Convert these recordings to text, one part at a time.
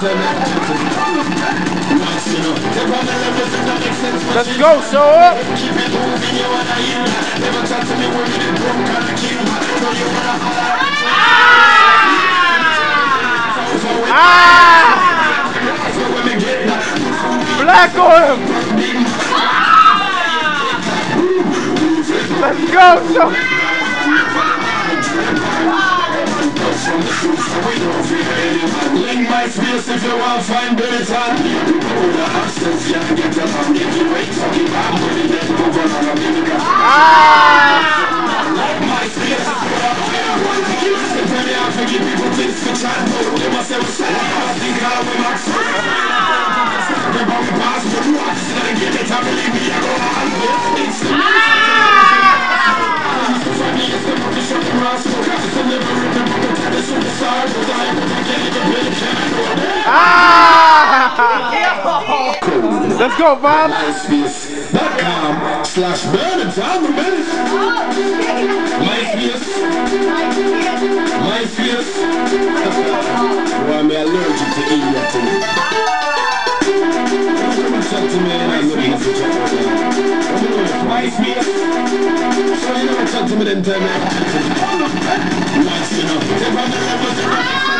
Let's go, show up. Ah! Black on him. Let's go, show. Link my space if you want find Benetton Put the access, yeah, get up and give you weight So keep on with it, then move on I'm in the Like my space if you want find Tell me how to give people things to chat They must say what's up, I think I'll be max They Ah! Let's go, Bob. MySpace.com slash Bernard on the minute. MySpace. Am allergic to I'm tell me I'm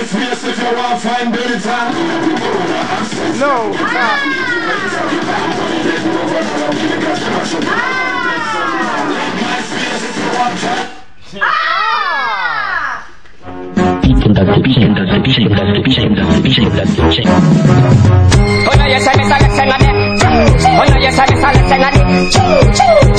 Nice, you know. Take on the levels and Ah! Link my face if you want find Benetton. No. Ah. Oye, ese me sale en la de. Oye, ese me sale en la de.